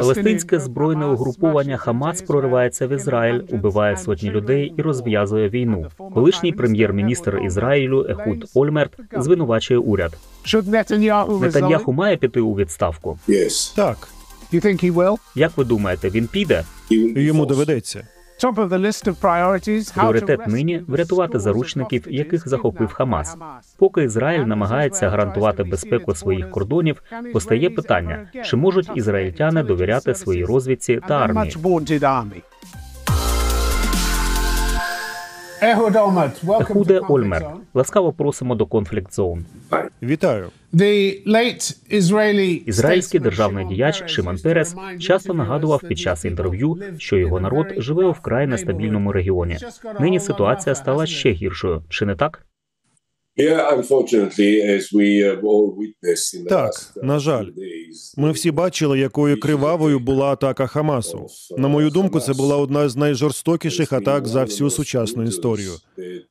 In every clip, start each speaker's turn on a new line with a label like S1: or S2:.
S1: Палестинське збройне угруповання Хамас проривається в Ізраїль, убиває сотні людей і розв'язує війну. Колишній прем'єр-міністр Ізраїлю Ехуд Ольмерт звинувачує уряд. Нетаньяху має піти у відставку.
S2: Так,
S1: Як ви думаєте, він піде?
S2: Йому доведеться.
S1: Пріоритет нині врятувати заручників, яких захопив Хамас. Поки Ізраїль намагається гарантувати безпеку своїх кордонів, постає питання: чи можуть ізраїльтяни довіряти своїй розвідці та армії? Ехуде Ольмер. ласкаво просимо до конфлікт зон.
S2: Вітаю.
S1: Ізраїльський державний діяч Шиман Перес часто нагадував під час інтерв'ю, що його народ живе у вкрай нестабільному регіоні. Нині ситуація стала ще гіршою, чи не так?
S2: Так,
S3: uh,
S2: на жаль. Ми всі бачили, якою кривавою була атака Хамасу. На мою думку, це була одна з найжорстокіших атак за всю сучасну історію.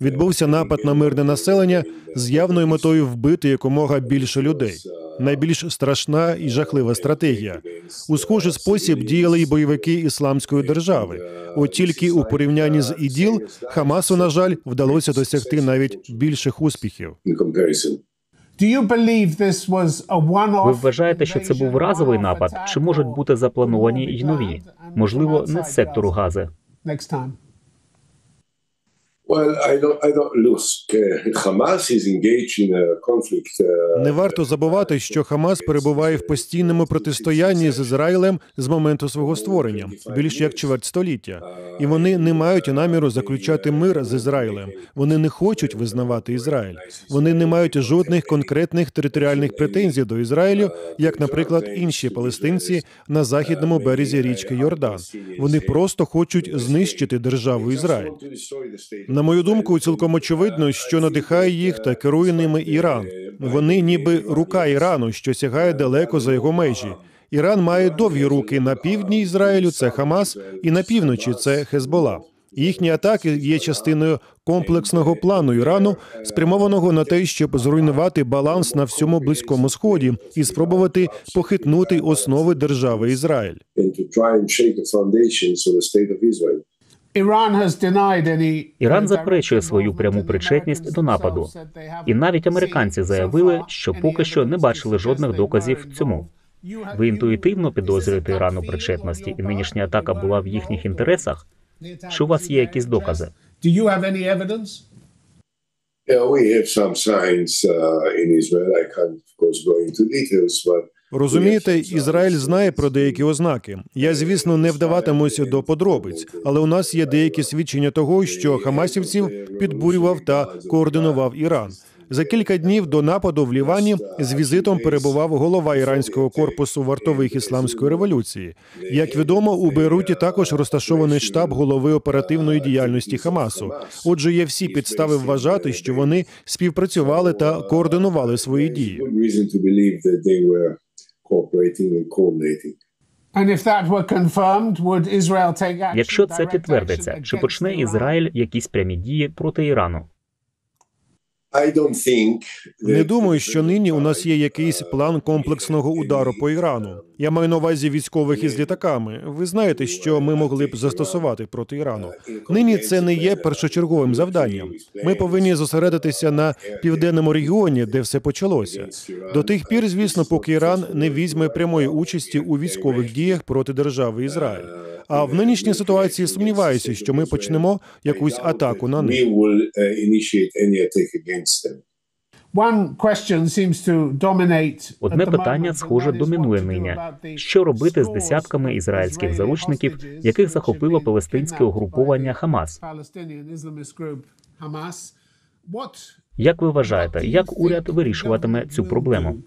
S2: Відбувся напад на мирне населення з явною метою вбити якомога більше людей. Найбільш страшна і жахлива стратегія. У схожий спосіб діяли й бойовики ісламської держави. От тільки у порівнянні з іділ Хамасу, на жаль, вдалося досягти навіть більших успіхів.
S1: Ви вважаєте, що це був разовий напад, чи можуть бути заплановані й нові? Можливо, не з сектору Гази.
S2: Не варто забувати, що Хамас перебуває в постійному протистоянні з Ізраїлем з моменту свого створення, більш як чверть століття. І вони не мають наміру заключати мир з Ізраїлем. Вони не хочуть визнавати Ізраїль. Вони не мають жодних конкретних територіальних претензій до Ізраїлю, як, наприклад, інші палестинці на західному березі річки Йордан. Вони просто хочуть знищити державу Ізраїль.
S3: state.
S2: На мою думку, цілком очевидно, що надихає їх та керує ними Іран. Вони ніби рука Ірану, що сягає далеко за його межі. Іран має довгі руки на півдні Ізраїлю, це Хамас, і на півночі це Хезбола. Їхні атаки є частиною комплексного плану Ірану, спрямованого на те, щоб зруйнувати баланс на всьому близькому сході і спробувати похитнути основи держави Ізраїль.
S1: Іран заперечує свою пряму причетність до нападу. І навіть американці заявили, що поки що не бачили жодних доказів цьому. Ви інтуїтивно підозрюєте Іран у причетності, і нинішня атака була в їхніх інтересах. Чи у вас є якісь докази?
S3: Yeah, we have some signs uh, in Israel. I can't, of course, go into details, but
S2: Розумієте, Ізраїль знає про деякі ознаки. Я, звісно, не вдаватимуся до подробиць, але у нас є деякі свідчення того, що хамасівців підбурював та координував Іран. За кілька днів до нападу в Лівані з візитом перебував голова іранського корпусу вартових ісламської революції. Як відомо, у Бейруті також розташований штаб голови оперативної діяльності Хамасу. Отже, є всі підстави вважати, що вони співпрацювали та координували свої дії.
S3: Cooperating and coordinating.
S1: Якщо це підтвердиться, чи почне Ізраїль якісь прямі дії проти Ірану?
S2: Не думаю, що нині у нас є якийсь план комплексного удару по Ірану. Я маю на увазі військових із літаками. Ви знаєте, що ми могли б застосувати проти Ірану. Нині це не є першочерговим завданням. Ми повинні зосередитися на південному регіоні, де все почалося. До тих пір, звісно, поки Іран не візьме прямої участі у військових діях проти держави Ізраїль. А в нинішній ситуації сумніваюся, що ми почнемо якусь атаку на них.
S3: uh.
S1: Одне питання, схоже, домінує нині. Що робити з десятками ізраїльських заручників, яких захопило палестинське угруповання Хамас? Як ви вважаєте, як уряд вирішуватиме цю проблему?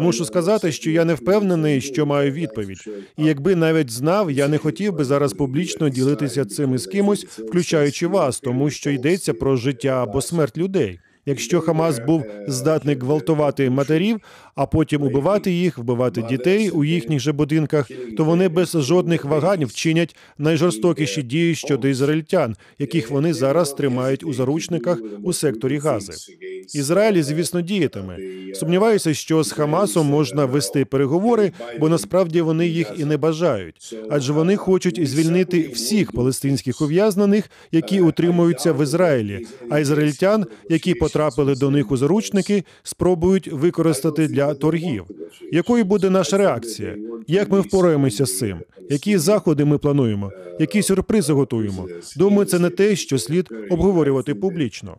S2: Мушу сказати, що я не впевнений, що маю відповідь. І якби навіть знав, я не хотів би зараз публічно ділитися цим із кимось, включаючи вас, тому що йдеться про життя або смерть людей. Якщо Хамас був здатний гвалтувати матерів, а потім убивати їх, вбивати дітей у їхніх же будинках, то вони без жодних вагань вчинять найжорстокіші дії щодо ізраїльтян, яких вони зараз тримають у заручниках у секторі Гази. Ізраїль, звісно, діятиме. Сумніваюся, що з Хамасом можна вести переговори, бо насправді вони їх і не бажають, адже вони хочуть звільнити всіх палестинських ув'язнених, які утримуються в Ізраїлі, а ізраїльтян, які потрапили до них у заручники, спробують використати для торгів. Якою буде наша реакція? Як ми впораємося з цим? Які заходи ми плануємо? Які сюрпризи готуємо? Думаю, це не те, що слід обговорювати публічно.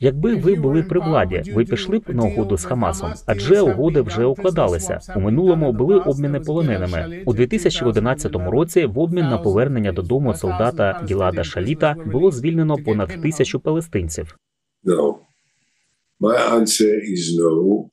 S1: Якби ви були при владі, ви пішли б на угоду з Хамасом, адже угоди вже укладалися. У минулому були обміни полоненими. У 2011 році в обмін на повернення додому солдата Гілада Шаліта було звільнено понад тисячу палестинців.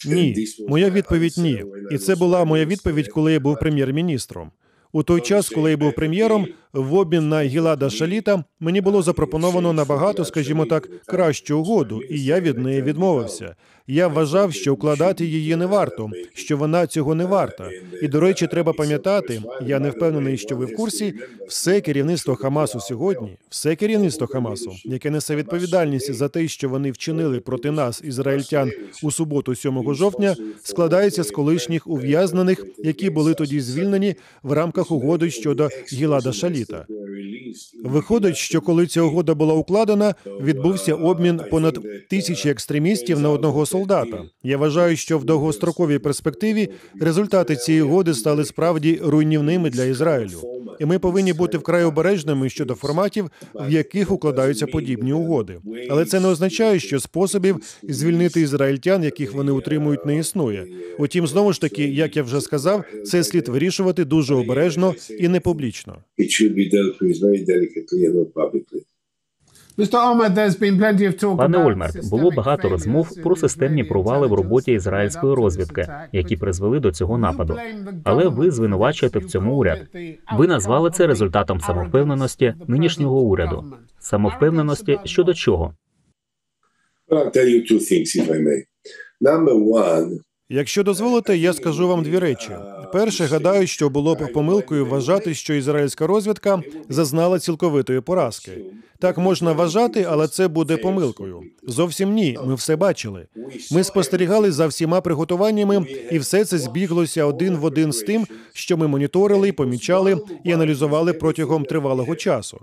S2: Ні, моя відповідь ні. І це була моя відповідь, коли я був прем'єр-міністром. У той час, коли я був прем'єром, в обмін на Гілада Шаліта мені було запропоновано набагато, скажімо так, кращу угоду, і я від неї відмовився. Я вважав, що укладати її не варто, що вона цього не варта. І до речі, треба пам'ятати, я не впевнений, що ви в курсі. Все керівництво Хамасу сьогодні, все керівництво Хамасу, яке несе відповідальність за те, що вони вчинили проти нас, ізраїльтян, у суботу, 7 жовтня, складається з колишніх ув'язнених, які були тоді звільнені в рамках угоди щодо Гілада Шаліта. Виходить, що коли ця угода була укладена, відбувся обмін понад тисячі екстремістів на одного солдата. Я вважаю, що в довгостроковій перспективі результати цієї угоди стали справді руйнівними для Ізраїлю. І ми повинні бути вкрай обережними щодо форматів, в яких укладаються подібні угоди. Але це не означає, що способів звільнити ізраїльтян, яких вони утримують, не існує. Утім, знову ж таки, як я вже сказав, це слід вирішувати дуже обережно і не публічно.
S3: Be dealt with very delicately and not publicly.
S1: Пане Ольмерт, було багато розмов про системні провали в роботі ізраїльської розвідки, які призвели до цього нападу. Але ви звинувачуєте в цьому уряд. Ви назвали це результатом самовпевненості нинішнього уряду. Самовпевненості щодо чого?
S3: Well, I'll tell you two things, if I may. Number one,
S2: Якщо дозволите, я скажу вам дві речі. Перше, гадаю, що було б помилкою вважати, що ізраїльська розвідка зазнала цілковитої поразки. Так можна вважати, але це буде помилкою. Зовсім ні. Ми все бачили. Ми спостерігали за всіма приготуваннями, і все це збіглося один в один з тим, що ми моніторили, помічали і аналізували протягом тривалого часу.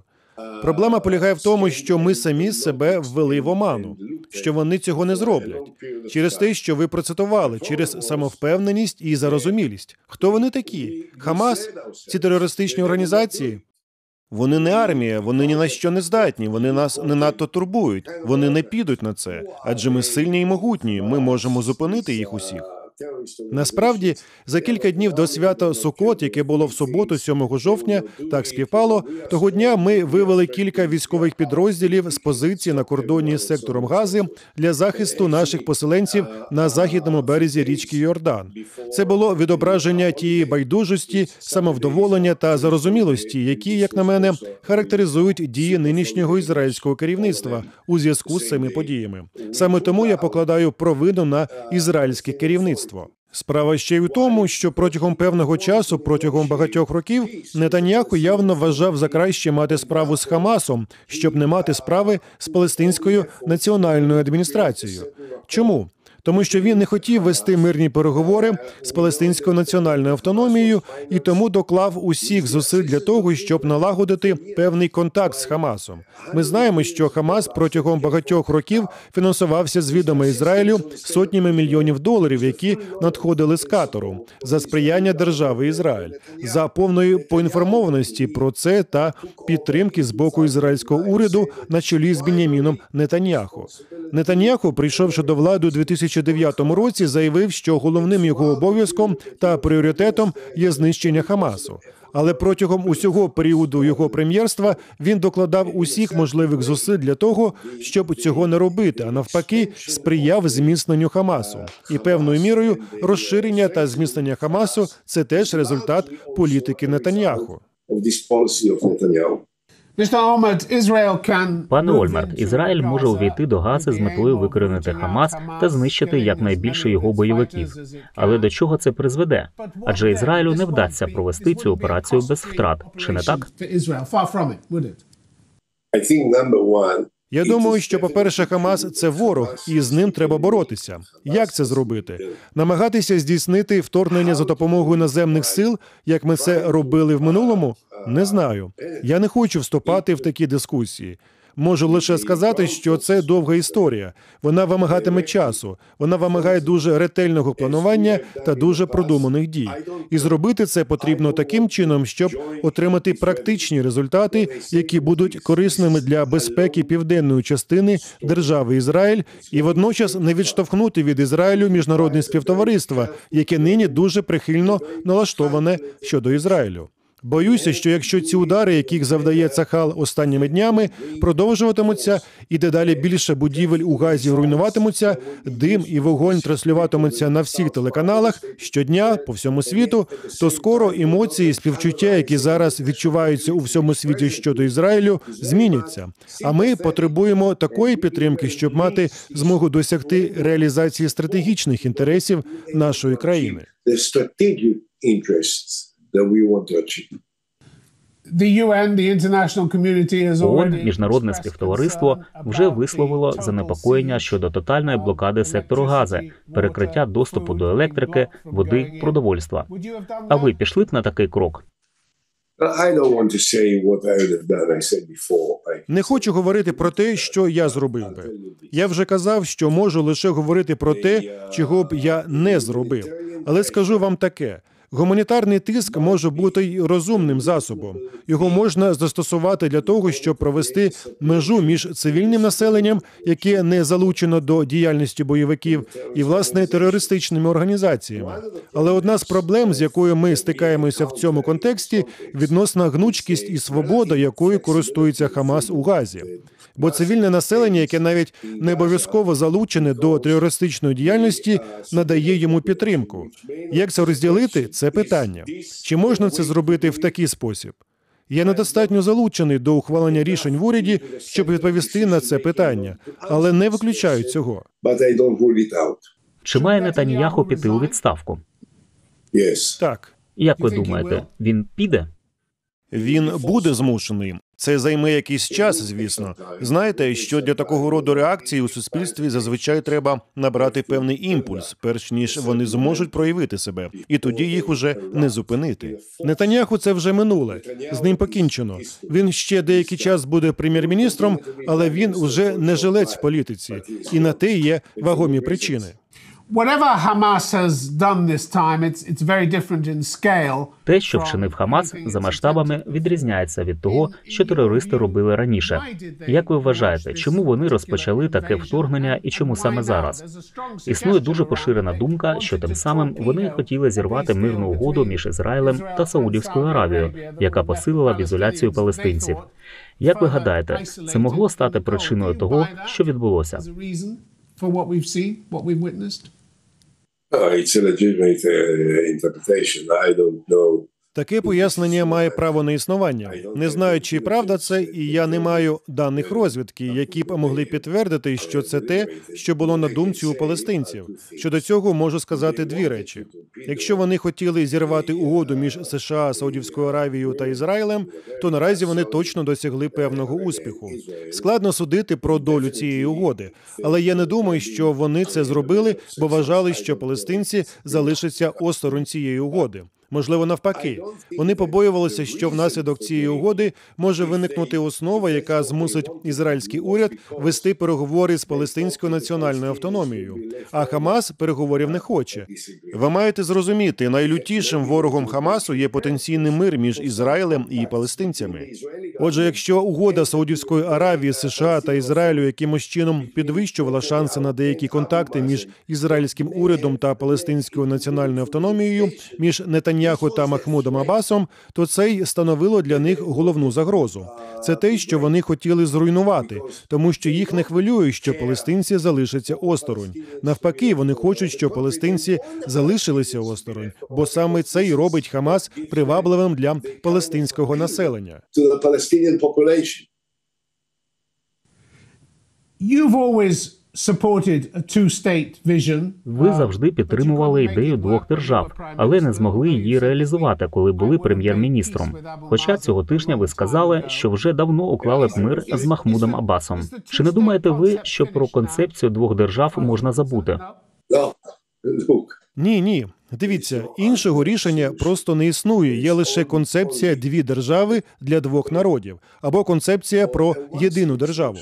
S2: Проблема полягає в тому, що ми самі себе ввели в оману, що вони цього не зроблять через те, що ви процитували, через самовпевненість і зарозумілість. Хто вони такі? Хамас? Ці терористичні організації? Вони не армія, вони ні на що не здатні. Вони нас не надто турбують. Вони не підуть на це, адже ми сильні і могутні. Ми можемо зупинити їх усіх. Насправді, за кілька днів до свята Сукот, яке було в суботу, 7 жовтня, так співпало. Того дня ми вивели кілька військових підрозділів з позиції на кордоні з сектором Гази для захисту наших поселенців на західному березі річки Йордан. Це було відображення тієї байдужості, самовдоволення та зарозумілості, які, як на мене, характеризують дії нинішнього ізраїльського керівництва у зв'язку з цими подіями. Саме тому я покладаю провину на ізраїльське керівництво. Справа ще й у тому, що протягом певного часу, протягом багатьох років, Нетаньяху явно вважав за краще мати справу з Хамасом, щоб не мати справи з палестинською національною адміністрацією. Чому? Тому що він не хотів вести мирні переговори з палестинською національною автономією і тому доклав усіх зусиль для того, щоб налагодити певний контакт з Хамасом. Ми знаємо, що Хамас протягом багатьох років фінансувався з відома Ізраїлю сотнями мільйонів доларів, які надходили з Катару за сприяння держави Ізраїль, за повної поінформованості про це та підтримки з боку ізраїльського уряду на чолі з Беняміном Нетаньяху. Нетаньяху, прийшовши до влади у 2009 році, заявив, що головним його обов'язком та пріоритетом є знищення Хамасу. Але протягом усього періоду його прем'єрства він докладав усіх можливих зусиль для того, щоб цього не робити, а навпаки, сприяв зміцненню Хамасу. І певною мірою розширення та зміцнення Хамасу це теж результат політики Нетаньяху.
S1: Пане Ольмерт, Ізраїль може увійти до Гази з метою викоренити Хамас та знищити якнайбільше його бойовиків. Але до чого це призведе? Адже Ізраїлю не вдасться провести цю операцію без втрат, чи не так?
S2: Я думаю, що, по-перше, Хамас це ворог, і з ним треба боротися. Як це зробити? Намагатися здійснити вторгнення за допомогою наземних сил, як ми це робили в минулому? Не знаю. Я не хочу вступати в такі дискусії. Можу лише сказати, що це довга історія. Вона вимагатиме часу. Вона вимагає дуже ретельного планування та дуже продуманих дій. І зробити це потрібно таким чином, щоб отримати практичні результати, які будуть корисними для безпеки південної частини держави Ізраїль, і водночас не відштовхнути від Ізраїлю міжнародне співтовариство, яке нині дуже прихильно налаштоване щодо Ізраїлю. Боюся, що якщо ці удари, яких завдає Цахал останніми днями, продовжуватимуться, і дедалі більше будівель у газі руйнуватимуться, дим і вогонь транслюватимуться на всіх телеканалах щодня по всьому світу, то скоро емоції, співчуття, які зараз відчуваються у всьому світі щодо Ізраїлю, зміняться. А ми потребуємо такої підтримки, щоб мати змогу досягти реалізації стратегічних інтересів нашої країни.
S3: That we want to achieve.
S1: ООН, міжнародне співтовариство вже висловило занепокоєння щодо тотальної блокади сектору Гази, перекриття доступу до електрики, води, продовольства. А ви пішли б на такий крок?
S3: I don't want to say what I would have done. I said before. I
S2: Не хочу говорити про те, що я зробив би. Я вже казав, що можу лише говорити про те, чого б я не зробив. Але скажу вам таке: гуманітарний тиск може бути й розумним засобом. Його можна застосувати для того, щоб провести межу між цивільним населенням, яке не залучено до діяльності бойовиків, і власне терористичними організаціями. Але одна з проблем, з якою ми стикаємося в цьому контексті, відносна гнучкість і свобода, якою користується Хамас у Газі. Бо цивільне населення, яке навіть не обов'язково залучене до терористичної діяльності, надає йому підтримку. Як це розділити? Це питання. Чи можна це зробити в такий спосіб? Я недостатньо залучений до ухвалення рішень в уряді, щоб відповісти на це питання, але не виключаю цього.
S1: Чи має Нетаньяху піти у відставку?
S2: Так,
S1: Як ви думаєте, він піде?
S2: він буде змушений. Це займе якийсь час, звісно. Знаєте, що для такого роду реакції у суспільстві зазвичай треба набрати певний імпульс, перш ніж вони зможуть проявити себе, і тоді їх уже не зупинити. Нетаняху це вже минуле. З ним покінчено. Він ще деякий час буде прем'єр-міністром, але він уже не жилець в політиці, і на те є вагомі причини.
S4: Whatever Hamas has done this time, it's it's very different in scale.
S1: Те, що вчинив Хамас за масштабами, відрізняється від того, що терористи робили раніше. Як ви вважаєте, чому вони розпочали таке вторгнення і чому саме зараз? Існує дуже поширена думка, що тим самим вони хотіли зірвати мирну угоду між Ізраїлем та Саудівською Аравією, яка посилила б ізоляцію палестинців. Як ви гадаєте, це могло стати причиною того, що відбулося?
S2: Таке пояснення має право на існування. Не знаю, чи правда це, і я не маю даних розвідки, які б могли підтвердити, що це те, що було на думці у палестинців. Щодо цього можу сказати дві речі: якщо вони хотіли зірвати угоду між США, Саудівською Аравією та Ізраїлем, то наразі вони точно досягли певного успіху. Складно судити про долю цієї угоди, але я не думаю, що вони це зробили, бо вважали, що палестинці залишаться осторонь цієї угоди. Можливо, навпаки, вони побоювалися, що внаслідок цієї угоди може виникнути основа, яка змусить ізраїльський уряд вести переговори з палестинською національною автономією. А Хамас переговорів не хоче. Ви маєте зрозуміти, найлютішим ворогом Хамасу є потенційний мир між Ізраїлем і палестинцями. Отже, якщо угода Саудівської Аравії, США та Ізраїлю якимось чином підвищувала шанси на деякі контакти між ізраїльським урядом та палестинською національною автономією, між Нетаньяху та Махмудом Абасом, то це й становило для них головну загрозу. Це те, що вони хотіли зруйнувати, тому що їх не хвилює, що палестинці залишаться осторонь. Навпаки, вони хочуть, щоб палестинці залишилися осторонь, бо саме це й робить Хамас привабливим для палестинського населення.
S4: You've always.
S1: Ви завжди підтримували ідею двох держав, але не змогли її реалізувати, коли були прем'єр-міністром. Хоча цього тижня ви сказали, що вже давно уклали б мир з Махмудом Аббасом. Чи не думаєте ви, що про концепцію двох держав можна забути?
S2: Ні, ні. Дивіться, іншого рішення просто не існує. Є лише концепція дві держави для двох народів або концепція про єдину державу.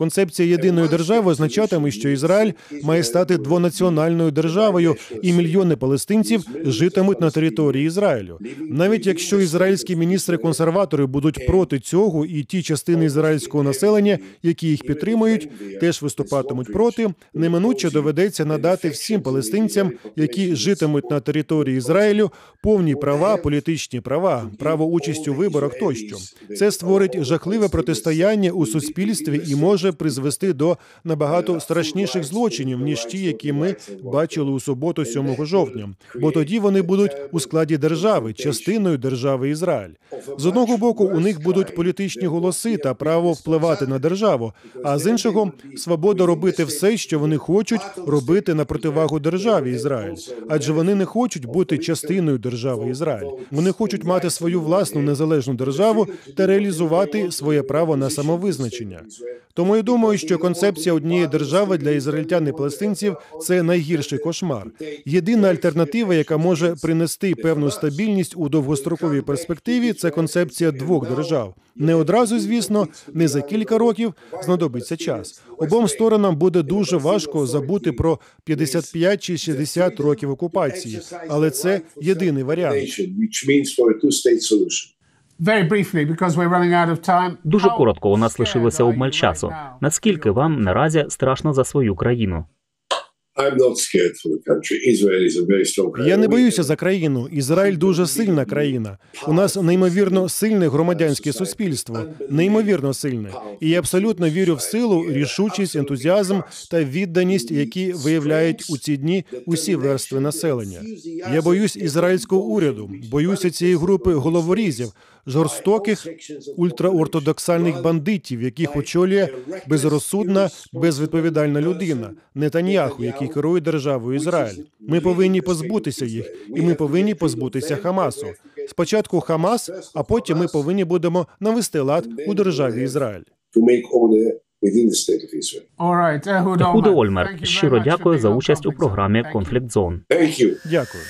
S2: Концепція єдиної держави означатиме, що Ізраїль має стати двонаціональною державою, і мільйони палестинців житимуть на території Ізраїлю. Навіть якщо ізраїльські міністри-консерватори будуть проти цього, і ті частини ізраїльського населення, які їх підтримують, теж виступатимуть проти, неминуче доведеться надати всім палестинцям, які житимуть на території Ізраїлю, повні права, політичні права, право участі у виборах тощо. Це створить жахливе протистояння у суспільстві і може призвести до набагато страшніших злочинів ніж ті, які ми бачили у суботу, 7 жовтня. Бо тоді вони будуть у складі держави, частиною держави Ізраїль. З одного боку, у них будуть політичні голоси та право впливати на державу, а з іншого свобода робити все, що вони хочуть робити на противагу державі Ізраїль. Адже вони не хочуть бути частиною держави Ізраїль. Вони хочуть мати свою власну незалежну державу та реалізувати своє право на самовизначення. Тому я думаю, що концепція однієї держави для ізраїльтян і палестинців це найгірший кошмар. Єдина альтернатива, яка може принести певну стабільність у довгостроковій перспективі, це концепція двох держав. Не одразу, звісно, не за кілька років знадобиться час. Обом сторонам буде дуже важко забути про 55 чи 60 років окупації, але це єдиний варіант.
S3: Nation, which means for a two-state solution.
S4: Very briefly, because we're running out of time.
S1: Дуже коротко, у нас лишилося обмаль часу. Наскільки вам наразі страшно за свою країну?
S3: I'm not scared for the country. Israel is a very strong country.
S2: Я не боюся за країну. Ізраїль дуже сильна країна. У нас неймовірно сильне громадянське суспільство, неймовірно сильне. І я абсолютно вірю в силу, рішучість, ентузіазм та відданість, які виявляють у ці дні усі верстви населення. Я боюсь ізраїльського уряду, боюся цієї групи головорізів, жорстоких ультраортодоксальних бандитів, яких очолює безрозсудна, безвідповідальна людина Нетаньяху, який керує державою Ізраїль. Ми повинні позбутися їх, і ми повинні позбутися Хамасу. Спочатку Хамас, а потім ми повинні будемо навести лад у державі Ізраїль.
S1: Ольмер, щиро дякую за участь у програмі Конфлікт Зон.
S2: Дякую.